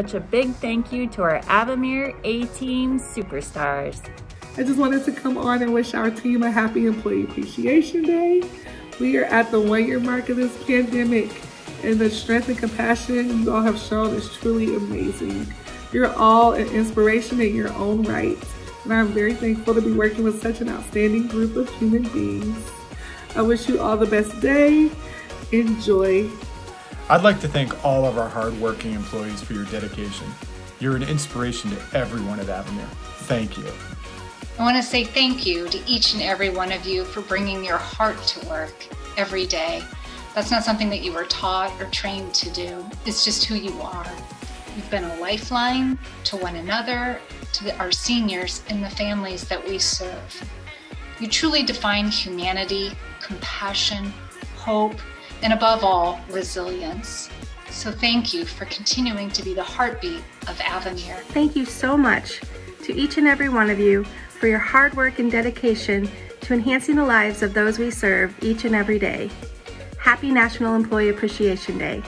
such a big thank you to our Avamere A-Team superstars. I just wanted to come on and wish our team a happy Employee Appreciation Day. We are at the one year mark of this pandemic and the strength and compassion you all have shown is truly amazing. You're all an inspiration in your own right. And I'm very thankful to be working with such an outstanding group of human beings. I wish you all the best day. Enjoy. I'd like to thank all of our hardworking employees for your dedication. You're an inspiration to everyone at Avamere. Thank you. I want to say thank you to each and every one of you for bringing your heart to work every day. That's not something that you were taught or trained to do. It's just who you are. You've been a lifeline to one another, to the, our seniors, and the families that we serve. You truly define humanity, compassion, hope, and above all, resilience. So thank you for continuing to be the heartbeat of Avamere. Thank you so much to each and every one of you for your hard work and dedication to enhancing the lives of those we serve each and every day. Happy National Employee Appreciation Day.